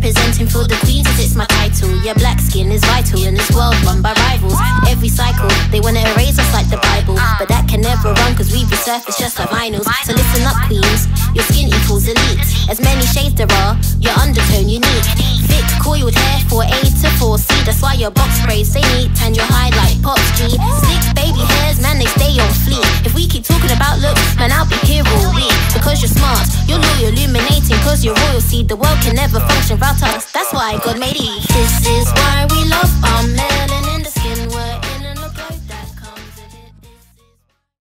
Representing for the queens as it's my title. Yeah, black skin is vital in this world run by rivals. Every cycle, they wanna erase us like the Bible. But that can never run cause we resurface just like vinyls. So listen up, queens. Your skin equals elite. As many shades there are, your undertone unique. Thick coiled hair 4A to 4C. That's why your box braids stay neat and your highlight pops illuminating. Royalty, the world can never function without us. That's why God made it. This is why